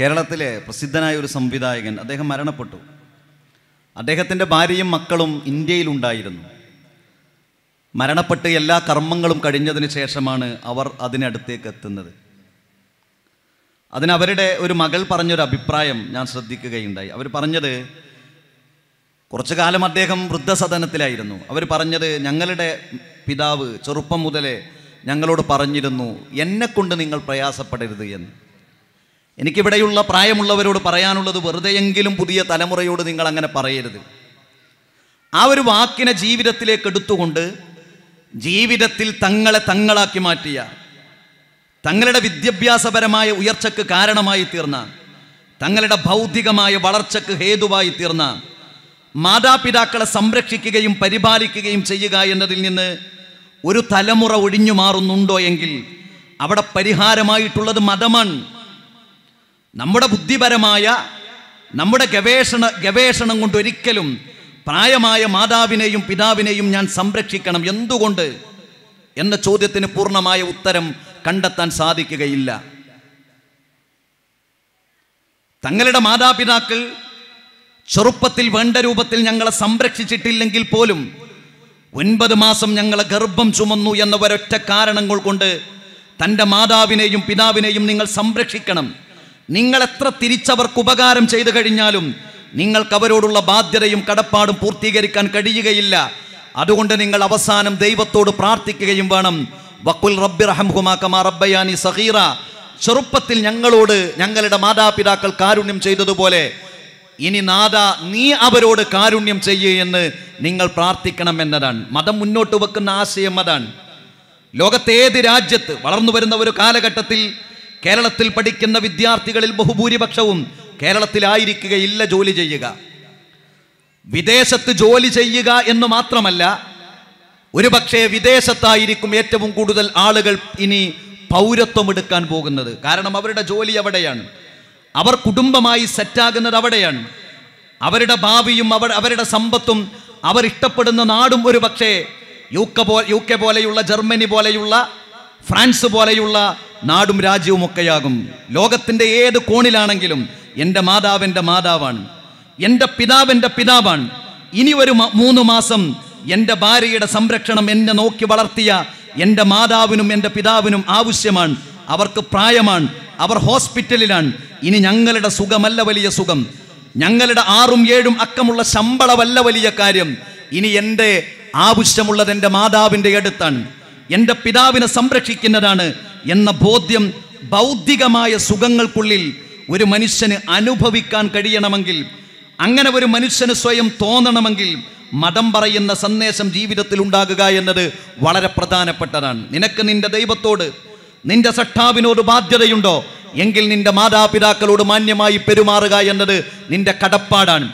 കേരളത്തിലെ പ്രസിദ്ധനായ ഒരു സംവിധായകൻ അദ്ദേഹം മരണപ്പെട്ടു. അദ്ദേഹത്തിന്റെ ഭാര്യയും മക്കളും ഇന്ത്യയിലുണ്ടായിരുന്നു മരണപ്പെട്ട് എല്ലാ കർമ്മങ്ങളും കഴിഞ്ഞതിന് ശേഷമാണ് അവർ അതിനടുത്തേക്ക് എത്തുന്നത്. അതിനവരുടെ ഒരു മകൾ പറഞ്ഞൊരു അഭിപ്രായം ഞാൻ ശ്രദ്ധിക്കുകയുണ്ടായി. അവർ പറഞ്ഞത് കുറച്ചു കാലം അദ്ദേഹം വൃദ്ധസദനത്തിലായിരുന്നു. അവർ പറഞ്ഞത് ഞങ്ങളുടെ പിതാവ് ചെറുപ്പം മുതലേ ഞങ്ങളോട് പറഞ്ഞിരുന്നു എന്നെക്കൊണ്ട് നിങ്ങൾ പ്രയാസപ്പെടരുത് എന്ന്. എനിക്കിവിടെയുള്ള പ്രായമുള്ളവരോട് പറയാനുള്ളത് വെറുതെയെങ്കിലും പുതിയ തലമുറയോട് നിങ്ങൾ അങ്ങനെ പറയരുത്. ആ ഒരു വാക്കിനെ ജീവിതത്തിലേക്ക് എടുത്തുകൊണ്ട് ജീവിതത്തിൽ തങ്ങളെ തങ്ങളാക്കി മാറ്റിയ തങ്ങളുടെ വിദ്യാഭ്യാസപരമായ ഉയർച്ചയ്ക്ക് കാരണമായി തീർന്ന തങ്ങളുടെ ഭൗതികമായ വളർച്ചയ്ക്ക് ഹേതുവായി തീർന്ന മാതാപിതാക്കളെ സംരക്ഷിക്കുകയും പരിപാലിക്കുകയും ചെയ്യുക എന്നതിൽ നിന്ന് ഒരു തലമുറ ഒഴിഞ്ഞു മാറുന്നുണ്ടോ എങ്കിൽ അവിടെ പരിഹാരമായിട്ടുള്ളത് മതമാണ്. നമ്മുടെ ബുദ്ധിപരമായ നമ്മുടെ ഗവേഷണ ഗവേഷണം കൊണ്ട് ഒരിക്കലും പ്രായമായ മാതാവിനെയും പിതാവിനെയും ഞാൻ സംരക്ഷിക്കണം. എന്തുകൊണ്ട്? എന്ന ചോദ്യത്തിന് പൂർണമായ ഉത്തരം കണ്ടെത്താൻ സാധിക്കുകയില്ല. തങ്ങളുടെ മാതാപിതാക്കൾ ചെറുപ്പത്തിൽ വേണ്ട രൂപത്തിൽ ഞങ്ങളെ സംരക്ഷിച്ചിട്ടില്ലെങ്കിൽ പോലും ഒൻപത് മാസം ഞങ്ങളെ ഗർഭം ചുമന്നു എന്ന ഒരൊറ്റ കാരണങ്ങൾ കൊണ്ട് തന്റെ മാതാവിനെയും പിതാവിനെയും നിങ്ങൾ സംരക്ഷിക്കണം. നിങ്ങൾ എത്ര തിരിച്ചവർക്ക് ഉപകാരം ചെയ്തു കഴിഞ്ഞാലും നിങ്ങൾക്ക് അവരോടുള്ള ബാധ്യതയും കടപ്പാടും പൂർത്തീകരിക്കാൻ കഴിയുകയില്ല. അതുകൊണ്ട് നിങ്ങൾ അവസാനം ദൈവത്തോട് പ്രാർത്ഥിക്കുകയും വേണം. വക്കുൽ റബ്ബി റഹംഹുമാക്കമാ റബ്ബയാനി സഹീറ ചെറുപ്പത്തിൽ ഞങ്ങളോട് ഞങ്ങളുടെ മാതാപിതാക്കൾ കാരുണ്യം ചെയ്തതുപോലെ ഇനി നാദ നീ അവരോട് കാരുണ്യം ചെയ്യേ എന്ന് നിങ്ങൾ പ്രാർത്ഥിക്കണം എന്നതാണ്. മതം മുന്നോട്ട് വെക്കുന്ന ആശയം അതാണ്. ലോകത്തെ ഏത് രാജ്യത്ത് വളർന്നു വരുന്ന ഒരു കാലഘട്ടത്തിൽ കേരളത്തിൽ പഠിക്കുന്ന വിദ്യാർത്ഥികളിൽ ബഹുഭൂരിപക്ഷവും കേരളത്തിലായിരിക്കുകയില്ല ജോലി ചെയ്യുക. വിദേശത്ത് ജോലി ചെയ്യുക എന്ന് മാത്രമല്ല ഒരുപക്ഷെ വിദേശത്തായിരിക്കും ഏറ്റവും കൂടുതൽ ആളുകൾ ഇനി പൗരത്വം എടുക്കാൻ പോകുന്നത്. കാരണം അവരുടെ ജോലി അവിടെയാണ്. അവർ കുടുംബമായി സെറ്റാകുന്നത് അവിടെയാണ്. അവരുടെ ഭാവിയും അവർ അവരുടെ സമ്പത്തും അവർ ഇഷ്ടപ്പെടുന്ന നാടും ഒരു പക്ഷേ യു കെ പോ യു കെ പോലെയുള്ള ജർമ്മനി പോലെയുള്ള ഫ്രാൻസ് പോലെയുള്ള നാടും രാജ്യവും ഒക്കെയാകും. ലോകത്തിന്റെ ഏത് കോണിലാണെങ്കിലും എന്റെ മാതാവിന്റെ മാതാവാണ്. എന്റെ പിതാവിന്റെ പിതാവാണ്. ഇനി ഒരു മൂന്ന് മാസം എന്റെ ഭാര്യയുടെ സംരക്ഷണം എന്നെ നോക്കി വളർത്തിയ എന്റെ മാതാവിനും എന്റെ പിതാവിനും ആവശ്യമാണ്. അവർക്ക് പ്രായമാണ്. അവർ ഹോസ്പിറ്റലിലാണ്. ഇനി ഞങ്ങളുടെ സുഖമല്ല വലിയ സുഖം. ഞങ്ങളുടെ ആറും ഏഴും അക്കമുള്ള ശമ്പളമല്ല വലിയ കാര്യം. ഇനി എന്റെ ആവശ്യമുള്ളത് എന്റെ മാതാവിന്റെ അടുത്താണ്. എന്റെ പിതാവിനെ സംരക്ഷിക്കുന്നതാണ്. എന്ന ബോധ്യം ബൗദ്ധികമായ സുഖങ്ങൾക്കുള്ളിൽ ഒരു മനുഷ്യന് അനുഭവിക്കാൻ കഴിയണമെങ്കിൽ അങ്ങനെ ഒരു മനുഷ്യന് സ്വയം തോന്നണമെങ്കിൽ മതം പറയുന്ന സന്ദേശം ജീവിതത്തിൽ ഉണ്ടാകുക എന്നത് വളരെ പ്രധാനപ്പെട്ടതാണ്. നിനക്ക് നിന്റെ ദൈവത്തോട് നിന്റെ സട്ടാവിനോട് ബാധ്യതയുണ്ടോ? എങ്കിൽ നിന്റെ മാതാപിതാക്കളോട് മാന്യമായി പെരുമാറുക എന്നത് നിന്റെ കടപ്പാടാണ്.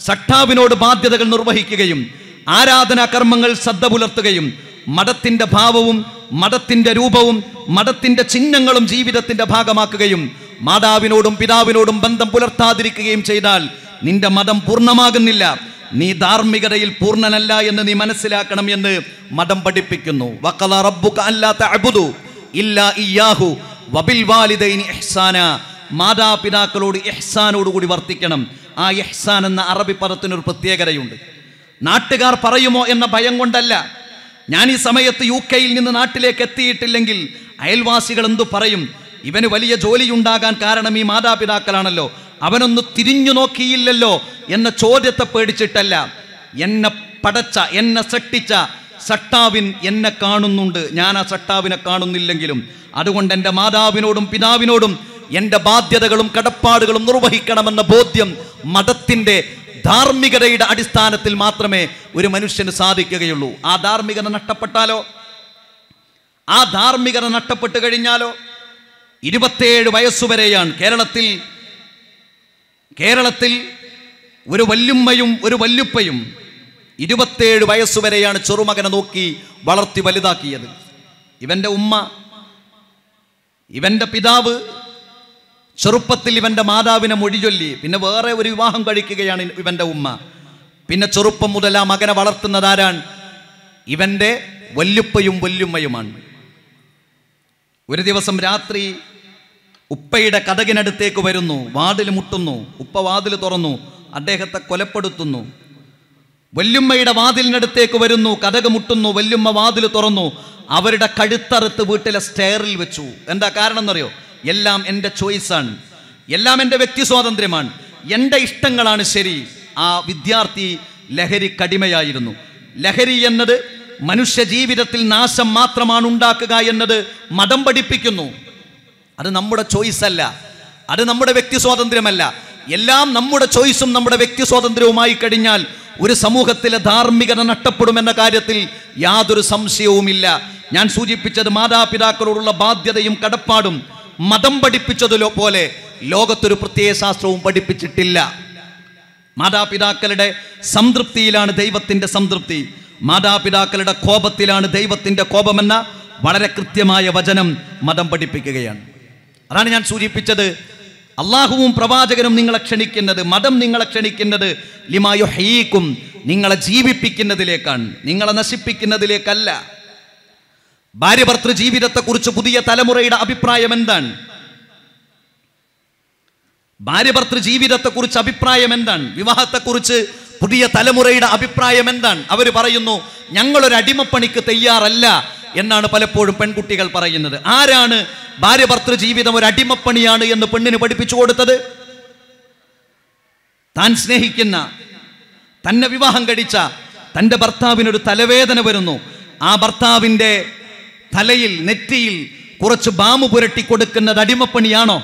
സട്ടാവിനോട് ബാധ്യതകൾ നിർവഹിക്കുകയും ആരാധനാ കർമ്മങ്ങൾ ശ്രദ്ധ പുലർത്തുകയും മതത്തിന്റെ ഭാവവും മതത്തിന്റെ രൂപവും മതത്തിന്റെ ചിഹ്നങ്ങളും ജീവിതത്തിന്റെ ഭാഗമാക്കുകയും മാതാവിനോടും പിതാവിനോടും ബന്ധം പുലർത്താതിരിക്കുകയും ചെയ്താൽ നിന്റെ മതം പൂർണമാകുന്നില്ല. നീ ധാർമ്മികതയിൽ പൂർണനല്ല എന്ന് നീ മനസ്സിലാക്കണം എന്ന് മതം പഠിപ്പിക്കുന്നു. റബ്ബുക ഇല്ലാ ഇയാഹു വബിൽ വാലിദൈനി മാതാപിതാക്കളോട് എഹ്സാനോടുകൂടി വർത്തിക്കണം. ആ എഹ്സാൻ എന്ന അറബി പദത്തിനൊരു പ്രത്യേകതയുണ്ട്. നാട്ടുകാർ പറയുമോ എന്ന ഭയം കൊണ്ടല്ല. ഞാൻ ഈ സമയത്ത് യു കെയിൽ നിന്ന് നാട്ടിലേക്ക് എത്തിയിട്ടില്ലെങ്കിൽ അയൽവാസികൾ എന്തു പറയും? ഇവന് വലിയ ജോലിയുണ്ടാകാൻ കാരണം ഈ മാതാപിതാക്കളാണല്ലോ. അവനൊന്ന് തിരിഞ്ഞു നോക്കിയില്ലല്ലോ എന്ന ചോദ്യത്തെ പേടിച്ചിട്ടല്ല. എന്നെ പടച്ച എന്നെ സട്ടിച്ച സട്ടാവിൻ എന്നെ കാണുന്നുണ്ട്. ഞാൻ ആ സട്ടാവിനെ കാണുന്നില്ലെങ്കിലും. അതുകൊണ്ട് എന്റെ മാതാവിനോടും പിതാവിനോടും എന്റെ ബാധ്യതകളും കടപ്പാടുകളും നിർവഹിക്കണമെന്ന ബോധ്യം മതത്തിന്റെ ധാർമ്മികതയുടെ അടിസ്ഥാനത്തിൽ മാത്രമേ ഒരു മനുഷ്യന് സാധിക്കുകയുള്ളൂ. ആ ധാർമ്മികത നഷ്ടപ്പെട്ടാലോ? ആ ധാർമ്മികത നഷ്ടപ്പെട്ട് കഴിഞ്ഞാലോ? ഇരുപത്തേഴ് വയസ്സുവരെയാണ് കേരളത്തിൽ കേരളത്തിൽ ഒരു വല്യുമ്മയും ഒരു വല്യുപ്പയും ഇരുപത്തേഴ് വയസ്സുവരെയാണ് ചെറുമകനെ നോക്കി വളർത്തി വലുതാക്കിയത്. ഇവന്റെ ഉമ്മ ഇവന്റെ പിതാവ് ചെറുപ്പത്തിൽ ഇവന്റെ മാതാവിനെ മൊഴിചൊല്ലി പിന്നെ വേറെ ഒരു വിവാഹം കഴിക്കുകയാണ് ഇവന്റെ ഉമ്മ. പിന്നെ ചെറുപ്പം മുതൽ ആ മകനെ വളർത്തുന്നതാരാണ് ഇവന്റെ വല്യുപ്പയും വല്യുമ്മയുമാണ്. ഒരു ദിവസം രാത്രി ഉപ്പയുടെ കഥകിനടുത്തേക്ക് വരുന്നു. വാതിൽ മുട്ടുന്നു. ഉപ്പ വാതിൽ തുറന്നു. അദ്ദേഹത്തെ കൊലപ്പെടുത്തുന്നു. വല്യുമ്മയുടെ വാതിലിനടുത്തേക്ക് വരുന്നു. കഥക് മുട്ടുന്നു. വല്യുമ്മ വാതിൽ തുറന്നു. അവരുടെ കഴുത്തറുത്ത് വീട്ടിലെ സ്റ്റെയറിൽ വെച്ചു. എന്താ കാരണം എന്നറിയോ എല്ലാം എന്റെ ചോയ്സാണ്. എല്ലാം എന്റെ വ്യക്തി സ്വാതന്ത്ര്യമാണ്. എന്റെ ഇഷ്ടങ്ങളാണ് ശരി. ആ വിദ്യാർത്ഥി ലഹരി കടിമയായിരുന്നു. ലഹരി എന്നത് മനുഷ്യ ജീവിതത്തിൽ നാശം മാത്രമാണ് ഉണ്ടാക്കുക എന്നത് മതം പഠിപ്പിക്കുന്നു. അത് നമ്മുടെ ചോയ്സ് അല്ല അത് നമ്മുടെ വ്യക്തി സ്വാതന്ത്ര്യമല്ല. എല്ലാം നമ്മുടെ ചോയ്സും നമ്മുടെ വ്യക്തി സ്വാതന്ത്ര്യവുമായി കഴിഞ്ഞാൽ ഒരു സമൂഹത്തിലെ ധാർമ്മികത നഷ്ടപ്പെടുമെന്ന കാര്യത്തിൽ യാതൊരു സംശയവുമില്ല. ഞാൻ സൂചിപ്പിച്ചത് മാതാപിതാക്കളോടുള്ള ബാധ്യതയും കടപ്പാടും മതം പഠിപ്പിച്ചതിലോ പോലെ ലോകത്തൊരു പ്രത്യയ ശാസ്ത്രവും പഠിപ്പിച്ചിട്ടില്ല. മാതാപിതാക്കളുടെ സംതൃപ്തിയിലാണ് ദൈവത്തിന്റെ സംതൃപ്തി. മാതാപിതാക്കളുടെ കോപത്തിലാണ് ദൈവത്തിന്റെ കോപമെന്ന വളരെ കൃത്യമായ വചനം മതം പഠിപ്പിക്കുകയാണ്. അതാണ് ഞാൻ സൂചിപ്പിച്ചത്. അള്ളാഹുവും പ്രവാചകനും നിങ്ങളെ ക്ഷണിക്കുന്നത് മതം നിങ്ങളെ ക്ഷണിക്കുന്നത് ലിമായോ ഹീക്കും നിങ്ങളെ ജീവിപ്പിക്കുന്നതിലേക്കാണ് നിങ്ങളെ നശിപ്പിക്കുന്നതിലേക്കല്ല. ഭാര്യ ഭർത്തൃ ജീവിതത്തെക്കുറിച്ച് പുതിയ തലമുറയുടെ അഭിപ്രായം എന്താണ്? ഭാര്യ ഭർത്തൃ ജീവിതത്തെക്കുറിച്ച് അഭിപ്രായം എന്താണ്? വിവാഹത്തെക്കുറിച്ച് പുതിയ തലമുറയുടെ അഭിപ്രായം എന്താണ്? അവർ പറയുന്നു ഞങ്ങളൊരു അടിമപ്പണിക്ക് തയ്യാറല്ല എന്നാണ് പലപ്പോഴും പെൺകുട്ടികൾ പറയുന്നത്. ആരാണ് ഭാര്യ ഭർത്തൃ ജീവിതം ഒരു അടിമപ്പണിയാണ് എന്ന് പെണ്ണിന് പഠിപ്പിച്ചു കൊടുത്തത്? താൻ സ്നേഹിക്കുന്ന തന്നെ വിവാഹം കഴിച്ച തന്റെ ഭർത്താവിനൊരു തലവേദന വരുന്നു. ആ ഭർത്താവിന്റെ തലയിൽ നെറ്റിയിൽ കുറച്ച് ബാമു പുരട്ടി കൊടുക്കുന്നത് അടിമപ്പണിയാണോ?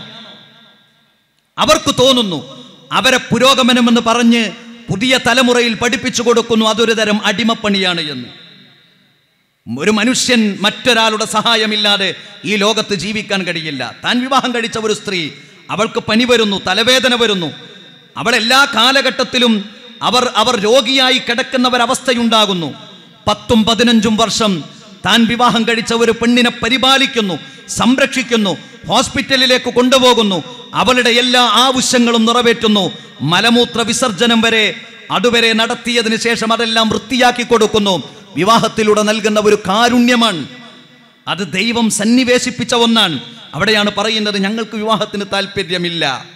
അവർക്ക് തോന്നുന്നു അവരെ പുരോഗമനമെന്ന് പറഞ്ഞ് പുതിയ തലമുറയിൽ പഠിപ്പിച്ചു കൊടുക്കുന്നു അതൊരു തരം അടിമപ്പണിയാണ് എന്ന്. ഒരു മനുഷ്യൻ മറ്റൊരാളുടെ സഹായമില്ലാതെ ഈ ലോകത്ത് ജീവിക്കാൻ കഴിയില്ല. താൻ വിവാഹം കഴിച്ച ഒരു സ്ത്രീ അവൾക്ക് പനി വരുന്നു തലവേദന വരുന്നു. അവൾ എല്ലാ കാലഘട്ടത്തിലും അവർ അവർ രോഗിയായി കിടക്കുന്ന ഒരവസ്ഥയുണ്ടാകുന്നു പത്തും പതിനഞ്ചും വർഷം താൻ വിവാഹം കഴിച്ച ഒരു പെണ്ണിനെ പരിപാലിക്കുന്നു സംരക്ഷിക്കുന്നു ഹോസ്പിറ്റലിലേക്ക് കൊണ്ടുപോകുന്നു. അവളുടെ എല്ലാ ആവശ്യങ്ങളും നിറവേറ്റുന്നു. മലമൂത്ര വിസർജനം വരെ അതുവരെ നടത്തിയതിനു ശേഷം അതെല്ലാം വൃത്തിയാക്കി കൊടുക്കുന്നു. വിവാഹത്തിലൂടെ നൽകുന്ന ഒരു കാരുണ്യമാണ്. അത് ദൈവം സന്നിവേശിപ്പിച്ച ഒന്നാണ്. അവിടെയാണ് പറയുന്നത് ഞങ്ങൾക്ക് വിവാഹത്തിന് താല്പര്യമില്ല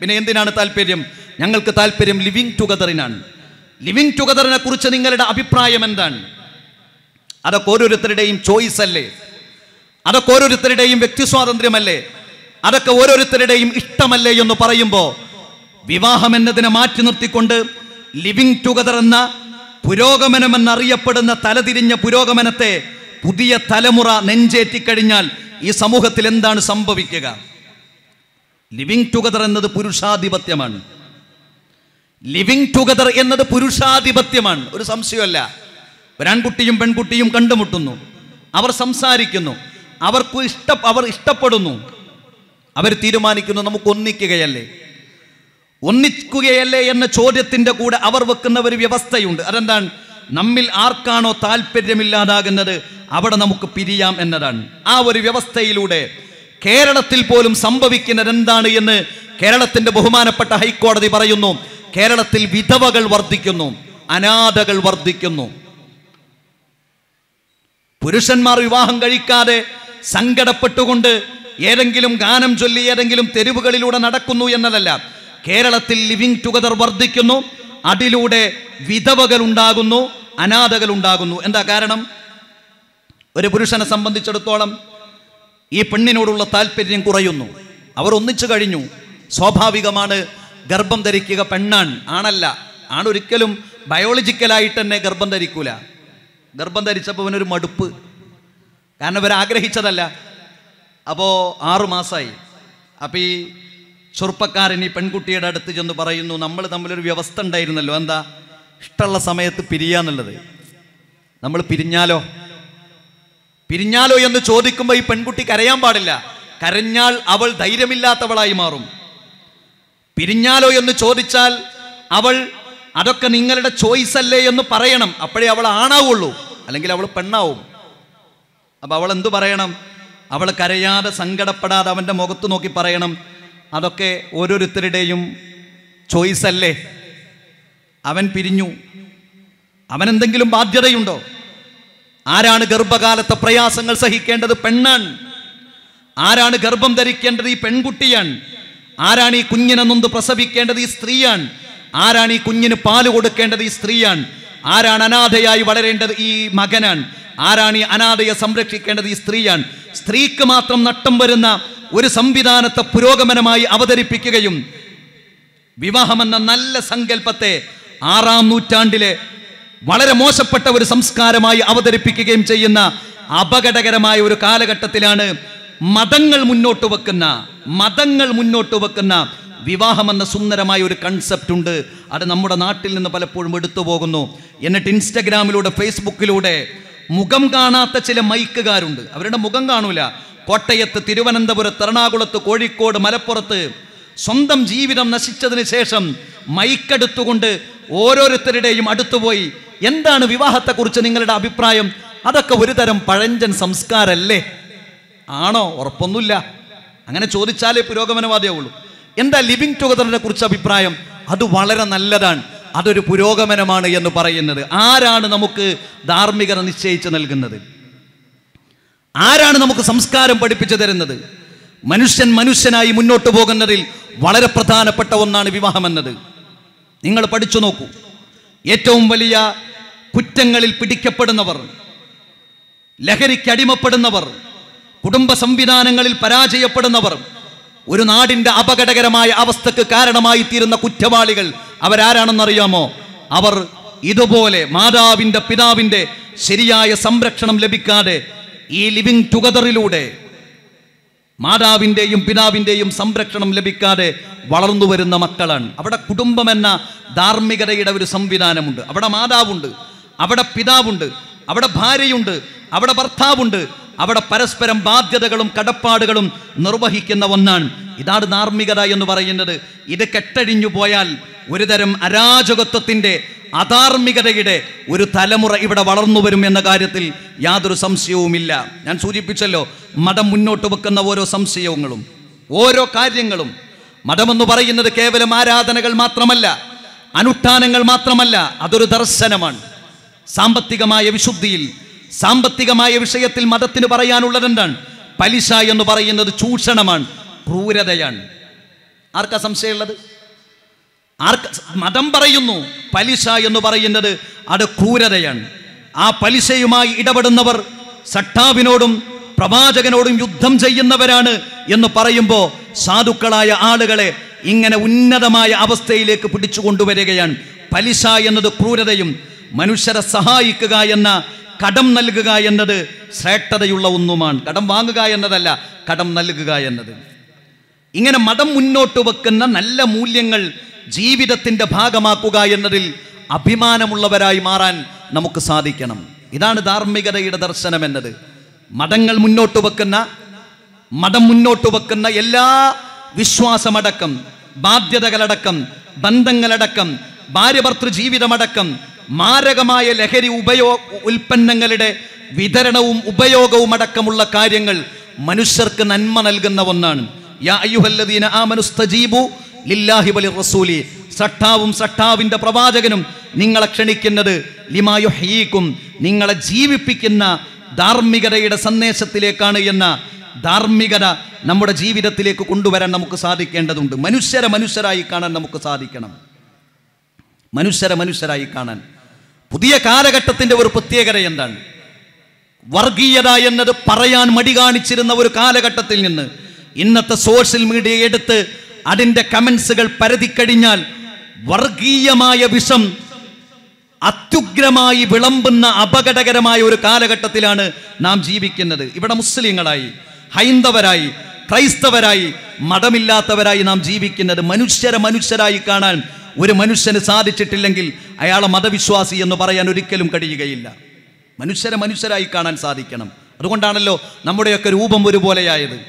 പിന്നെ എന്തിനാണ് താല്പര്യം ഞങ്ങൾക്ക് താല്പര്യം ലിവിങ് ടുഗദറിനാണ്. ലിവിങ് ടുഗദറിനെ കുറിച്ച് നിങ്ങളുടെ അഭിപ്രായം എന്താണ്? അതൊക്കെ ഓരോരുത്തരുടെയും ചോയ്സ് അല്ലേ? അതൊക്കെ ഓരോരുത്തരുടെയും വ്യക്തി സ്വാതന്ത്ര്യമല്ലേ? അതൊക്കെ ഓരോരുത്തരുടെയും ഇഷ്ടമല്ലേ എന്ന് പറയുമ്പോൾ വിവാഹം എന്നതിനെ മാറ്റി നിർത്തിക്കൊണ്ട് ലിവിങ് ടുഗദർ എന്ന പുരോഗമനം എന്നറിയപ്പെടുന്ന തലതിരിഞ്ഞ പുരോഗമനത്തെ പുതിയ തലമുറ നെഞ്ചേറ്റിക്കഴിഞ്ഞാൽ ഈ സമൂഹത്തിൽ എന്താണ് സംഭവിക്കുക? ലിവിങ് ടുഗദർ എന്നത് പുരുഷാധിപത്യമാണ്. ലിവിങ് ടുഗദർ എന്നത് പുരുഷാധിപത്യമാണ്. ഒരു സംശയമല്ല. ഒരാൺകുട്ടിയും പെൺകുട്ടിയും കണ്ടുമുട്ടുന്നു. അവർ സംസാരിക്കുന്നു. അവർക്ക് ഇഷ്ട അവർ ഇഷ്ടപ്പെടുന്നു. അവർ തീരുമാനിക്കുന്നു നമുക്ക് ഒന്നിക്കുകയല്ലേ? ഒന്നിക്കുകയല്ലേ എന്ന ചോദ്യത്തിന്റെ കൂടെ അവർ വെക്കുന്ന ഒരു വ്യവസ്ഥയുണ്ട്. അതെന്താണ്? നമ്മിൽ ആർക്കാണോ താല്പര്യമില്ലാതാകുന്നത് അവിടെ നമുക്ക് പിരിയാം എന്നതാണ്. ആ ഒരു വ്യവസ്ഥയിലൂടെ കേരളത്തിൽ പോലും സംഭവിക്കുന്നത് എന്താണ് എന്ന് കേരളത്തിന്റെ ബഹുമാനപ്പെട്ട ഹൈക്കോടതി പറയുന്നു. കേരളത്തിൽ വിധവകൾ വർദ്ധിക്കുന്നു അനാഥകൾ വർദ്ധിക്കുന്നു. പുരുഷന്മാർ വിവാഹം കഴിക്കാതെ സങ്കടപ്പെട്ടുകൊണ്ട് ഏതെങ്കിലും ഗാനം ചൊല്ലി ഏതെങ്കിലും തെരുവുകളിലൂടെ നടക്കുന്നു എന്നതല്ല. കേരളത്തിൽ ലിവിങ് ടുഗദർ വർദ്ധിക്കുന്നു. അതിലൂടെ വിധവകൾ ഉണ്ടാകുന്നു അനാഥകൾ ഉണ്ടാകുന്നു. എന്താ കാരണം? ഒരു പുരുഷനെ സംബന്ധിച്ചിടത്തോളം ഈ പെണ്ണിനോടുള്ള താല്പര്യം കുറയുന്നു. അവർ ഒന്നിച്ചു കഴിഞ്ഞു. സ്വാഭാവികമാണ് ഗർഭം ധരിക്കുക പെണ്ണാണ്. ആണല്ല. ആണൊരിക്കലും ബയോളജിക്കലായിട്ട് തന്നെ ഗർഭം ധരിക്കൂല. ഗർഭം ധരിച്ചപ്പോൾ അവനൊരു മടുപ്പ്. കാരണം ഇവർ ആഗ്രഹിച്ചതല്ല. അപ്പോൾ ആറുമാസമായി അപ്പം അപ്പോൾ ഈ ചെറുപ്പക്കാരൻ ഈ പെൺകുട്ടിയുടെ അടുത്ത് ചെന്ന് പറയുന്നു നമ്മൾ തമ്മിലൊരു വ്യവസ്ഥ ഉണ്ടായിരുന്നല്ലോ. എന്താ? ഇഷ്ടമുള്ള സമയത്ത് പിരിയാന്നുള്ളത് നമ്മൾ പിരിഞ്ഞാലോ? പിരിഞ്ഞാലോ എന്ന് ചോദിക്കുമ്പോൾ ഈ പെൺകുട്ടി കരയാൻ പാടില്ല. കരഞ്ഞാൽ അവൾ ധൈര്യമില്ലാത്തവളായി മാറും. പിരിഞ്ഞാലോ എന്ന് ചോദിച്ചാൽ അവൾ അതൊക്കെ നിങ്ങളുടെ ചോയ്സ് അല്ലേ എന്ന് പറയണം. അപ്പോഴേ അവൾ ആണാവുള്ളൂ. അല്ലെങ്കിൽ അവൾ പെണ്ണാവും. അപ്പൊ അവൾ എന്തു പറയണം? അവൾ കരയാതെ സങ്കടപ്പെടാതെ അവന്റെ മുഖത്ത് നോക്കി പറയണം. അതൊക്കെ ഓരോരുത്തരുടെയും ചോയ്സ് അല്ലേ? അവൻ പിരിഞ്ഞു. അവൻ എന്തെങ്കിലും ബാധ്യതയുണ്ടോ? ആരാണ് ഗർഭകാലത്തെ പ്രയാസങ്ങൾ സഹിക്കേണ്ടത്? പെണ്ണാണ് ആരാണ് ഗർഭം ധരിക്കേണ്ടത്? ഈ പെൺകുട്ടിയാണ് ആരാണ് ഈ കുഞ്ഞിനെ നൊന്ത് പ്രസവിക്കേണ്ടത്? ഈ സ്ത്രീയാണ് ആരാണ് ഈ കുഞ്ഞിന് പാൽ കൊടുക്കേണ്ടത് ഈ സ്ത്രീയാണ്? ആരാണ് അനാഥയായി വളരേണ്ടത് ഈ മകനാണ്? ആരാണ് ഈ അനാഥയെ സംരക്ഷിക്കേണ്ടത് ഈ സ്ത്രീയാണ്? സ്ത്രീക്ക് മാത്രം നട്ടം വരുന്ന ഒരു സംവിധാനത്തെ പുരോഗമനമായി അവതരിപ്പിക്കുകയും വിവാഹമെന്ന നല്ല സങ്കല്പത്തെ ആറാം നൂറ്റാണ്ടിലെ വളരെ മോശപ്പെട്ട ഒരു സംസ്കാരമായി അവതരിപ്പിക്കുകയും ചെയ്യുന്ന അപകടകരമായ ഒരു കാലഘട്ടത്തിലാണ് മതങ്ങൾ മുന്നോട്ട് വെക്കുന്ന മതങ്ങൾ മുന്നോട്ട് വെക്കുന്ന വിവാഹമെന്ന സുന്ദരമായ ഒരു കൺസെപ്റ്റ് ഉണ്ട്. അത് നമ്മുടെ നാട്ടിൽ നിന്ന് പലപ്പോഴും എടുത്തു പോകുന്നു. എന്നിട്ട് ഇൻസ്റ്റഗ്രാമിലൂടെ ഫേസ്ബുക്കിലൂടെ മുഖം കാണാത്ത ചില മൈക്കുകാരുണ്ട്. അവരുടെ മുഖം കാണൂല. കോട്ടയത്ത് തിരുവനന്തപുരത്ത് എറണാകുളത്ത് കോഴിക്കോട് മലപ്പുറത്ത് സ്വന്തം ജീവിതം നശിച്ചതിന് ശേഷം മൈക്കെടുത്തുകൊണ്ട് ഓരോരുത്തരുടെയും അടുത്തുപോയി. എന്താണ് വിവാഹത്തെക്കുറിച്ച് നിങ്ങളുടെ അഭിപ്രായം? അതൊക്കെ ഒരു തരം പഴഞ്ചൻ സംസ്കാരല്ലേ? ആണോ? ഉറപ്പൊന്നുമില്ല. അങ്ങനെ ചോദിച്ചാലേ പുരോഗമനവാദിയാവുള്ളൂ. എന്താ ലിവിങ് ടുഗദറിനെ കുറിച്ച് അഭിപ്രായം? അത് വളരെ നല്ലതാണ്. അതൊരു പുരോഗമനമാണ് എന്ന് പറയുന്നത്. ആരാണ് നമുക്ക് ധാർമ്മികത നിശ്ചയിച്ച് നൽകുന്നത്? ആരാണ് നമുക്ക് സംസ്കാരം പഠിപ്പിച്ചു തരുന്നത്? മനുഷ്യൻ മനുഷ്യനായി മുന്നോട്ട് പോകുന്നതിൽ വളരെ പ്രധാനപ്പെട്ട ഒന്നാണ് വിവാഹം എന്നത്. നിങ്ങൾ പഠിച്ചു നോക്കൂ. ഏറ്റവും വലിയ കുറ്റങ്ങളിൽ പിടിക്കപ്പെടുന്നവർ ലഹരിക്ക് അടിമപ്പെടുന്നവർ കുടുംബ സംവിധാനങ്ങളിൽ പരാജയപ്പെടുന്നവർ ഒരു നാടിന്റെ അപകടകരമായ അവസ്ഥക്ക് കാരണമായി തീരുന്ന കുറ്റവാളികൾ അവരാരാണെന്നറിയാമോ? അവർ ഇതുപോലെ മാതാവിന്റെ പിതാവിന്റെ ശരിയായ സംരക്ഷണം ലഭിക്കാതെ ഈ ലിവിങ് ടുഗദറിലൂടെ മാതാവിന്റെയും പിതാവിന്റെയും സംരക്ഷണം ലഭിക്കാതെ വളർന്നു വരുന്ന മക്കളാണ്. അവിടെ കുടുംബം എന്ന ധാർമ്മികതയുടെ ഒരു സംവിധാനമുണ്ട്. അവിടെ മാതാവുണ്ട് അവിടെ പിതാവുണ്ട് അവിടെ ഭാര്യയുണ്ട് അവിടെ ഭർത്താവുണ്ട് അവിടെ പരസ്പരം ബാധ്യതകളും കടപ്പാടുകളും നിർവഹിക്കുന്ന ഒന്നാണ്. ഇതാണ് ധാർമ്മികത എന്ന് പറയുന്നത്. ഇത് കെട്ടഴിഞ്ഞു പോയാൽ ഒരുതരം അരാജകത്വത്തിന്റെ അധാർമികതയുടെ ഒരു തലമുറ ഇവിടെ വളർന്നു വരും എന്ന കാര്യത്തിൽ യാതൊരു സംശയവുമില്ല. ഞാൻ സൂചിപ്പിച്ചല്ലോ മതം മുന്നോട്ട് വെക്കുന്ന ഓരോ സംശയങ്ങളും ഓരോ കാര്യങ്ങളും. മതമെന്ന് പറയുന്നത് കേവലം ആരാധനകൾ മാത്രമല്ല അനുഷ്ഠാനങ്ങൾ മാത്രമല്ല അതൊരു ദർശനമാണ്. സാമ്പത്തികമായ വിശുദ്ധിയിൽ സാമ്പത്തികമായ വിഷയത്തിൽ മതത്തിന് പറയാനുള്ളത് എന്താണ്? പലിശ എന്ന് പറയുന്നത് ചൂഷണമാണ് ക്രൂരതയാണ്. ആർക്കാ സംശയമുള്ളത്? ആർക്ക മതം പറയുന്നു പലിശ എന്ന് പറയുന്നത് അത് ക്രൂരതയാണ്. ആ പലിശയുമായി ഇടപെടുന്നവർ സട്ടാവിനോടും പ്രവാചകനോടും യുദ്ധം ചെയ്യുന്നവരാണ് എന്ന് പറയുമ്പോൾ സാധുക്കളായ ആളുകളെ ഇങ്ങനെ ഉന്നതമായ അവസ്ഥയിലേക്ക് പിടിച്ചു കൊണ്ടുവരികയാണ് പലിശ എന്നത് ക്രൂരതയും മനുഷ്യരെ സഹായിക്കുക എന്ന കടം നൽകുക എന്നത് ശ്രേഷ്ഠതയുള്ള ഒന്നുമാണ്. കടം വാങ്ങുക എന്നതല്ല കടം നൽകുക എന്നത്. ഇങ്ങനെ മതം മുന്നോട്ട് വെക്കുന്ന നല്ല മൂല്യങ്ങൾ ജീവിതത്തിന്റെ ഭാഗമാക്കുക എന്നതിൽ അഭിമാനമുള്ളവരായി മാറാൻ നമുക്ക് സാധിക്കണം. ഇതാണ് ധാർമ്മികതയുടെ ദർശനം എന്നത്. മതങ്ങൾ മുന്നോട്ട് വെക്കുന്ന മതം മുന്നോട്ട് വെക്കുന്ന എല്ലാ വിശ്വാസമടക്കം ബാധ്യതകളടക്കം ബന്ധങ്ങളടക്കം ഭാര്യഭർത്തൃ ജീവിതമടക്കം മാരകമായ ലഹരി ഉപയോ ഉൽപ്പന്നങ്ങളുടെ വിതരണവും ഉപയോഗവും അടക്കമുള്ള കാര്യങ്ങൾ മനുഷ്യർക്ക് നന്മ നൽകുന്ന ഒന്നാണ്. റസൂലി. സട്ടാവും സട്ടാവിന്റെ പ്രവാചകനും നിങ്ങളെ ക്ഷണിക്കുന്നത് ലിമായുഹീക്കും നിങ്ങളെ ജീവിപ്പിക്കുന്ന ധാർമ്മികതയുടെ സന്ദേശത്തിലേക്കാണ് എന്ന ധാർമ്മികത നമ്മുടെ ജീവിതത്തിലേക്ക് കൊണ്ടുവരാൻ നമുക്ക് സാധിക്കേണ്ടതുണ്ട്. മനുഷ്യരെ മനുഷ്യരായി കാണാൻ നമുക്ക് സാധിക്കണം. മനുഷ്യരെ മനുഷ്യരായി കാണാൻ. പുതിയ കാലഘട്ടത്തിന്റെ ഒരു പ്രത്യേകത എന്താണ്? വർഗീയത എന്നത് പറയാൻ മടി കാണിച്ചിരുന്ന ഒരു കാലഘട്ടത്തിൽ നിന്ന് ഇന്നത്തെ സോഷ്യൽ മീഡിയ എടുത്ത് അതിന്റെ കമൻസുകൾ പരതിക്കഴിഞ്ഞാൽ വർഗീയമായ വിഷം അത്യുഗ്രമായി വിളമ്പുന്ന അപകടകരമായ ഒരു കാലഘട്ടത്തിലാണ് നാം ജീവിക്കുന്നത്. ഇവിടെ മുസ്ലിങ്ങളായി ഹൈന്ദവരായി ക്രൈസ്തവരായി മതമില്ലാത്തവരായി നാം ജീവിക്കുന്നത്. മനുഷ്യരെ മനുഷ്യരായി കാണാൻ ഒരു മനുഷ്യന് സാധിച്ചിട്ടില്ലെങ്കിൽ അയാളെ മതവിശ്വാസി എന്ന് പറയാൻ ഒരിക്കലും കഴിയുകയില്ല. മനുഷ്യരെ മനുഷ്യരായി കാണാൻ സാധിക്കണം. അതുകൊണ്ടാണല്ലോ നമ്മുടെയൊക്കെ രൂപം ഒരുപോലെയായത്.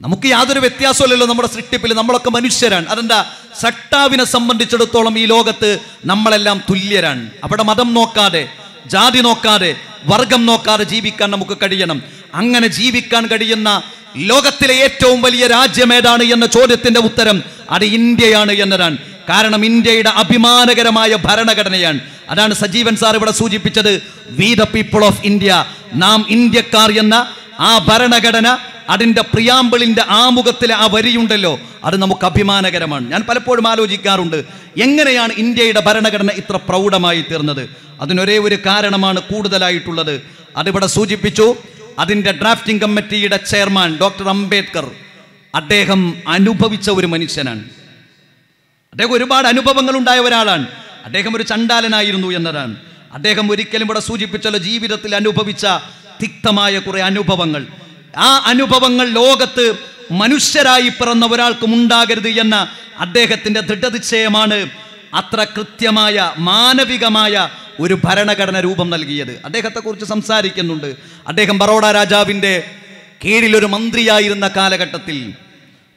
നമുക്ക് യാതൊരു വ്യത്യാസമില്ലല്ലോ നമ്മുടെ സൃഷ്ടിപ്പിൽ. നമ്മളൊക്കെ മനുഷ്യരാണ്. അതെന്താ? സട്ടാവിനെ സംബന്ധിച്ചിടത്തോളം ഈ ലോകത്ത് നമ്മളെല്ലാം തുല്യരാണ്. അവിടെ മതം നോക്കാതെ ജാതി നോക്കാതെ വർഗം നോക്കാതെ ജീവിക്കാൻ നമുക്ക് കഴിയണം. അങ്ങനെ ജീവിക്കാൻ കഴിയുന്ന ലോകത്തിലെ ഏറ്റവും വലിയ രാജ്യം ഏതാണ് എന്ന ചോദ്യത്തിന്റെ ഉത്തരം അത് ഇന്ത്യയാണ് എന്നതാണ്. കാരണം ഇന്ത്യയുടെ അഭിമാനകരമായ ഭരണഘടനയാണ്. അതാണ് സജീവൻ സാർ ഇവിടെ സൂചിപ്പിച്ചത് we the people of India നാം ഇന്ത്യക്കാർ എന്ന ആ ഭരണഘടന അതിന്റെ പ്രിയാമ്പിളിന്റെ ആമുഖത്തിലെ ആ വരിയുണ്ടല്ലോ അത് നമുക്ക് അഭിമാനകരമാണ്. ഞാൻ പലപ്പോഴും ആലോചിക്കാറുണ്ട് എങ്ങനെയാണ് ഇന്ത്യയുടെ ഭരണഘടന ഇത്ര പ്രൗഢമായി തീർന്നത്? അതിനൊരേ ഒരു കാരണമാണ് കൂടുതലായിട്ടുള്ളത്. അതിവിടെ സൂചിപ്പിച്ചു അതിന്റെ ഡ്രാഫ്റ്റിംഗ് കമ്മിറ്റിയുടെ ചെയർമാൻ ഡോക്ടർ അംബേദ്കർ അദ്ദേഹം അനുഭവിച്ച ഒരു മനുഷ്യനാണ്. അദ്ദേഹം ഒരുപാട് അനുഭവങ്ങൾ ഉണ്ടായ ഒരാളാണ്. അദ്ദേഹം ഒരു ചണ്ടാലനായിരുന്നു എന്നതാണ്. അദ്ദേഹം ഒരിക്കലും ഇവിടെ സൂചിപ്പിച്ചല്ലോ ജീവിതത്തിൽ അനുഭവിച്ച തിക്തമായ കുറേ അനുഭവങ്ങൾ. ആ അനുഭവങ്ങൾ ലോകത്ത് മനുഷ്യരായി പിറന്ന ഒരാൾക്കും ഉണ്ടാകരുത് എന്ന അദ്ദേഹത്തിന്റെ ദൃഢനിശ്ചയമാണ് അത്ര കൃത്യമായ മാനവികമായ ഒരു ഭരണഘടന രൂപം നൽകിയത്. അദ്ദേഹത്തെക്കുറിച്ച് സംസാരിക്കുന്നുണ്ട്. അദ്ദേഹം ബറോഡ രാജാവിന്റെ കീഴിലൊരു മന്ത്രിയായിരുന്ന കാലഘട്ടത്തിൽ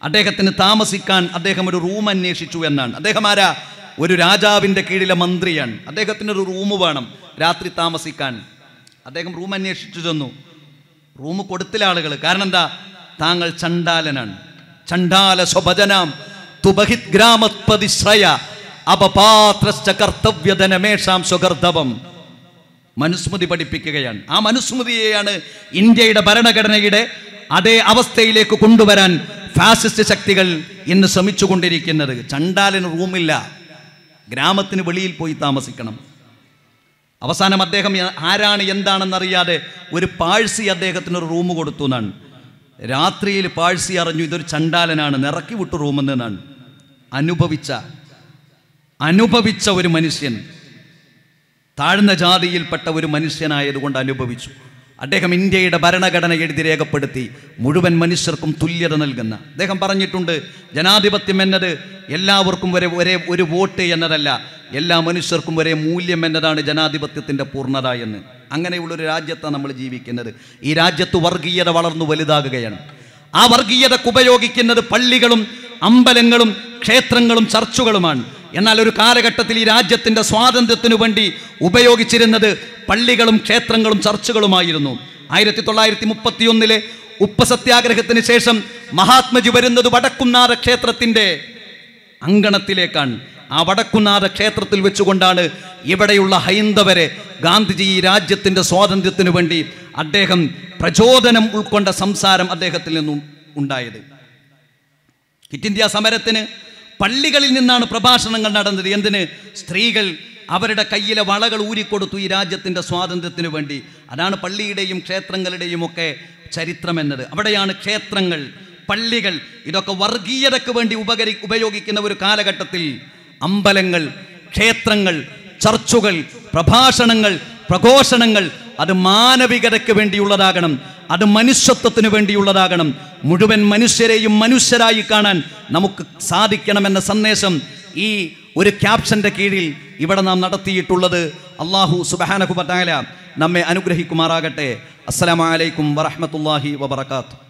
അദ്ദേഹത്തിന് താമസിക്കാൻ അദ്ദേഹം ഒരു റൂം അന്വേഷിച്ചു എന്നാണ്. അദ്ദേഹം ആരാ? ഒരു രാജാവിന്റെ കീഴിലെ മന്ത്രിയാണ്. അദ്ദേഹത്തിന് ഒരു റൂം വേണം രാത്രി താമസിക്കാൻ. അദ്ദേഹം റൂം അന്വേഷിച്ചു ചെന്നു. റൂം കൊടുത്തില്ല ആളുകൾ കാരണം എന്താ? താങ്കൾ ചണ്ടാലനാണ് ചണ്ടാല സ്വഭജനാം തുബഹിത് ഗ്രാമത്പതിശ്രയ അപപാത്രശ്ച കർത്തവ്യധനമേഷാം സ്വഗർദ്ധവം. മനുസ്മൃതി പഠിപ്പിക്കുകയാണ്. ആ മനുസ്മൃതിയെയാണ് ഇന്ത്യയുടെ ഭരണഘടനയുടെ അതേ അവസ്ഥയിലേക്ക് കൊണ്ടുവരാൻ ഫാസിസ്റ്റ് ശക്തികൾ ഇന്ന് ശ്രമിച്ചുകൊണ്ടിരിക്കുന്നത്. ചണ്ടാലിന് റൂമില്ല. ഗ്രാമത്തിന് വെളിയിൽ പോയി താമസിക്കണം. അവസാനം അദ്ദേഹം ആരാണ് എന്താണെന്നറിയാതെ ഒരു പാഴ്സി അദ്ദേഹത്തിന് ഒരു റൂം കൊടുത്തു എന്നാണ്. രാത്രിയിൽ പാഴ്സി അറിഞ്ഞു ഇതൊരു ചണ്ടാലനാണ് നിറക്കി വിട്ടു റൂമെന്ന് എന്നാണ്. അനുഭവിച്ച അനുഭവിച്ച ഒരു മനുഷ്യൻ താഴ്ന്ന ജാതിയിൽപ്പെട്ട ഒരു മനുഷ്യനായതുകൊണ്ട് അനുഭവിച്ചു. അദ്ദേഹം ഇന്ത്യയുടെ ഭരണഘടന എഴുതി രേഖപ്പെടുത്തി മുഴുവൻ മനുഷ്യർക്കും തുല്യത നൽകുന്ന. അദ്ദേഹം പറഞ്ഞിട്ടുണ്ട് ജനാധിപത്യം എന്നത് എല്ലാവർക്കും ഒരേ ഒരേ ഒരു വോട്ട് എന്നതല്ല എല്ലാ മനുഷ്യർക്കും ഒരേ മൂല്യം എന്നതാണ് ജനാധിപത്യത്തിന്റെ പൂർണത എന്ന്. അങ്ങനെയുള്ളൊരു രാജ്യത്താണ് നമ്മൾ ജീവിക്കുന്നത്. ഈ രാജ്യത്ത് വർഗീയത വളർന്നു വലുതാകുകയാണ്. ആ വർഗീയതക്ക് ഉപയോഗിക്കുന്നത് പള്ളികളും അമ്പലങ്ങളും ക്ഷേത്രങ്ങളും ചർച്ചുകളുമാണ്. എന്നാൽ ഒരു കാലഘട്ടത്തിൽ ഈ രാജ്യത്തിന്റെ സ്വാതന്ത്ര്യത്തിനു വേണ്ടി ഉപയോഗിച്ചിരുന്നത് പള്ളികളും ക്ഷേത്രങ്ങളും ചർച്ചുകളുമായിരുന്നു. ആയിരത്തി തൊള്ളായിരത്തി മുപ്പത്തിയൊന്നിലെ ഉപ്പ് സത്യാഗ്രഹത്തിന് ശേഷം മഹാത്മജി വരുന്നത് വടക്കുന്നാഥ ക്ഷേത്രത്തിന്റെ അങ്കണത്തിലേക്കാണ്. ആ വടക്കുന്നാഥ ക്ഷേത്രത്തിൽ വെച്ചുകൊണ്ടാണ് ഇവിടെയുള്ള ഹൈന്ദവരെ ഗാന്ധിജി ഈ രാജ്യത്തിന്റെ സ്വാതന്ത്ര്യത്തിനു വേണ്ടി അദ്ദേഹം പ്രചോദനം ഉൾക്കൊണ്ട സംസാരം അദ്ദേഹത്തിൽ നിന്നും ഉണ്ടായത്. കിറ്റ് ഇന്ത്യ സമരത്തിന് പള്ളികളിൽ നിന്നാണ് പ്രഭാഷണങ്ങൾ നടന്നത്. എന്തിന്? സ്ത്രീകൾ അവരുടെ കയ്യിലെ വളകൾ ഊരിക്കൊടുത്തു ഈ രാജ്യത്തിന്റെ സ്വാതന്ത്ര്യത്തിന് വേണ്ടി. അതാണ് പള്ളിയുടെയും ക്ഷേത്രങ്ങളുടെയും ഒക്കെ ചരിത്രം എന്നത്. അവിടെയാണ് ക്ഷേത്രങ്ങൾ പള്ളികൾ. ഇതൊക്കെ വർഗീയതയ്ക്ക് വേണ്ടി ഉപകരി ഉപയോഗിക്കുന്ന ഒരു കാലഘട്ടത്തിൽ അമ്പലങ്ങൾ ക്ഷേത്രങ്ങൾ ചർച്ചുകൾ പ്രഭാഷണങ്ങൾ പ്രഘോഷണങ്ങൾ അത് മാനവികതയ്ക്ക് വേണ്ടിയുള്ളതാകണം. അത് മനുഷ്യത്വത്തിന് വേണ്ടിയുള്ളതാകണം. മുഴുവൻ മനുഷ്യരെയും മനുഷ്യരായി കാണാൻ നമുക്ക് സാധിക്കണമെന്ന സന്ദേശം ഈ ഒരു ക്യാപ്ഷന്റെ കീഴിൽ ഇവിടെ നാം നടത്തിയിട്ടുള്ളത്. അള്ളാഹു സുബാനഹുബാല നമ്മെ അനുഗ്രഹിക്കുമാറാകട്ടെ. അസ്സലാമലൈക്കും വറഹമത്തല്ലാഹി വബർക്കാത്തു